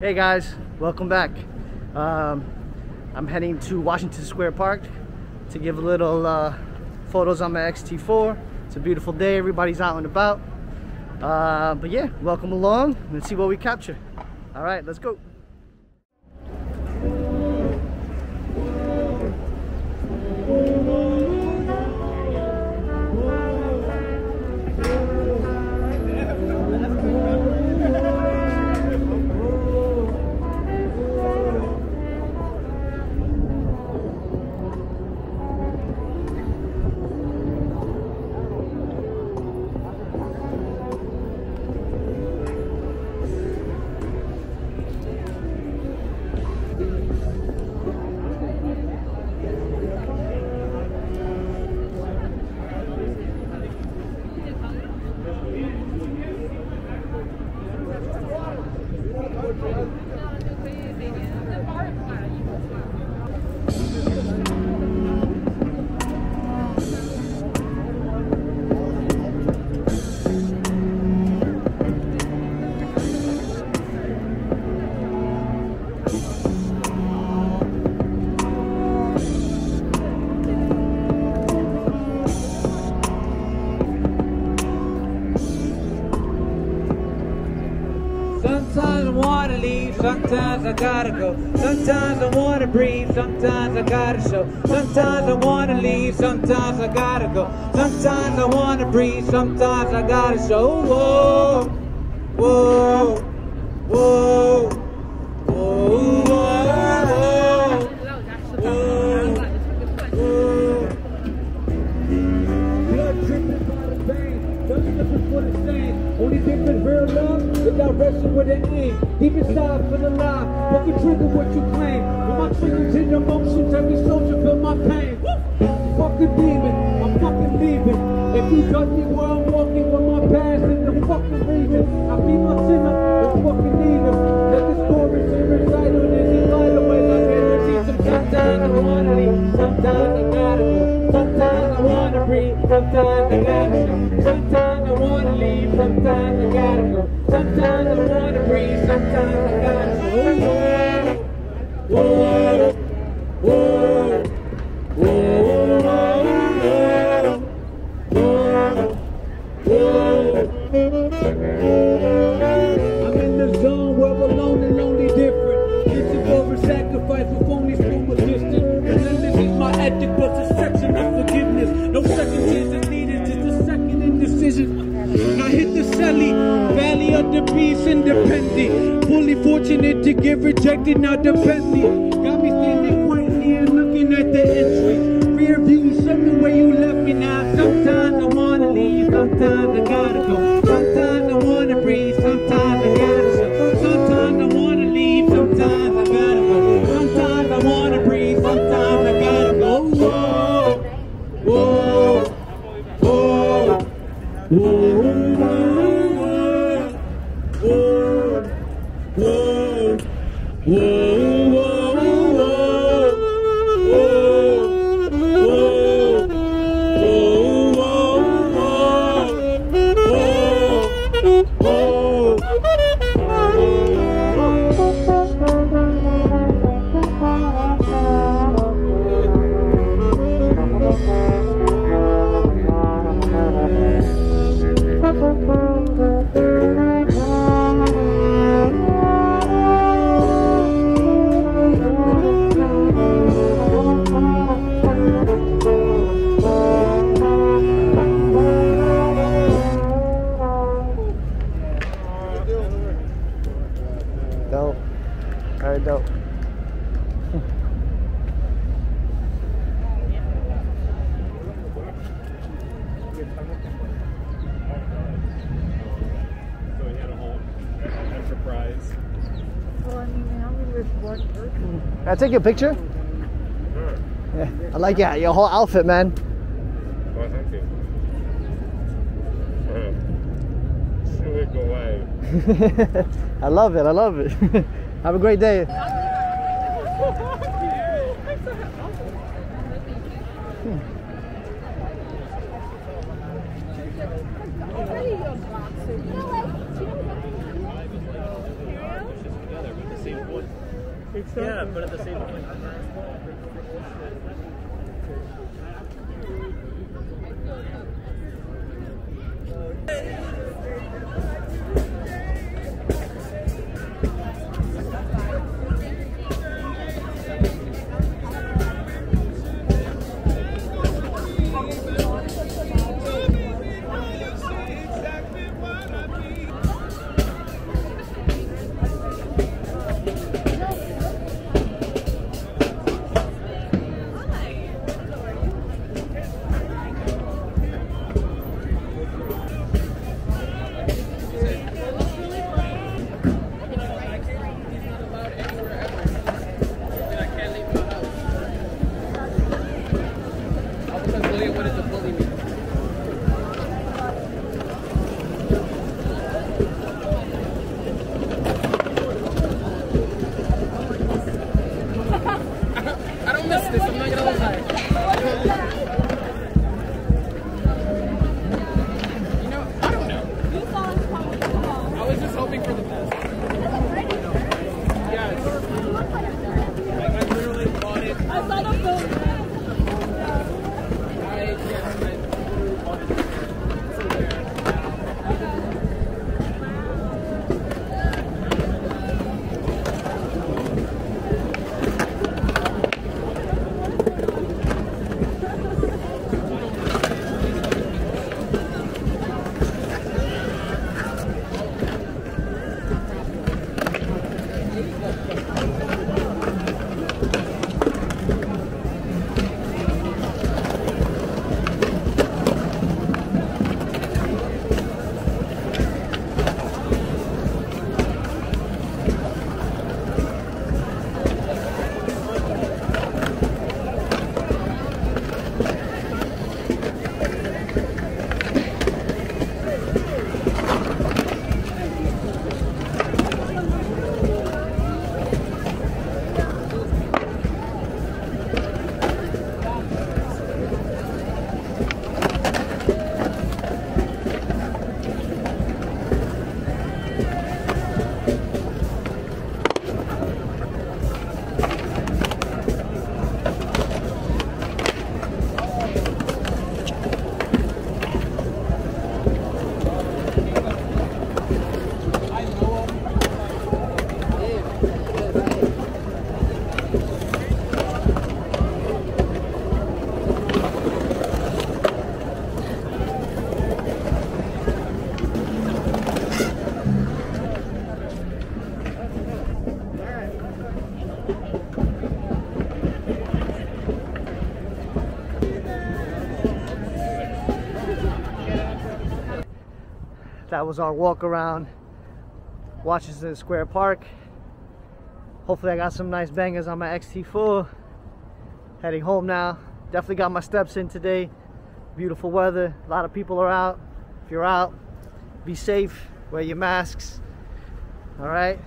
Hey guys, welcome back. Um, I'm heading to Washington Square Park to give a little uh, photos on my XT4. It's a beautiful day, everybody's out and about. Uh, but yeah, welcome along. Let's see what we capture. All right, let's go. Sometimes I gotta go. Sometimes I wanna breathe, sometimes I gotta show. Sometimes I wanna leave, sometimes I gotta go. Sometimes I wanna breathe, sometimes I gotta show. Whoa, whoa, whoa, Only difference real love, the direction with the aim. Deep inside for the lie, but can trigger what you claim. When my triggers in emotions, every soldier feel my pain. Fucking demon, I'm fucking leaving. If you judge me where I'm walking with my past in the fucking region, I be my sinner, the fucking leader. Let this chorus and recital is a light away like energy. Sometimes I wanna leave, sometimes I gotta go. Sometimes I wanna breathe, sometimes sometimes I gotta go. Sometimes I wanna breathe, sometimes I gotta go. Independent. Fully fortunate to get rejected, now dependent. Got me standing quietly and looking at the entry. Rear view, show me where you left me now. Sometimes Can I take your picture? Sure. Yeah. I like yeah, your whole outfit, man. Well, thank you. I love it. I love it. Have a great day. Exactly. Yeah, but at the same time, That was our walk around Washington Square Park. Hopefully I got some nice bangers on my XT4. Heading home now. Definitely got my steps in today. Beautiful weather. A lot of people are out. If you're out, be safe. Wear your masks. All right.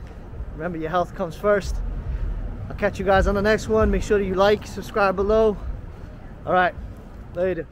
Remember your health comes first. I'll catch you guys on the next one. Make sure that you like, subscribe below. All right. Later.